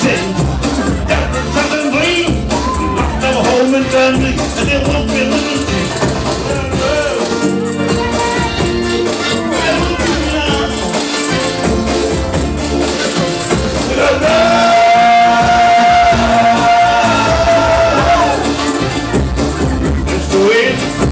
say Every time they leave Locked up home and family And they won't be looking It's the way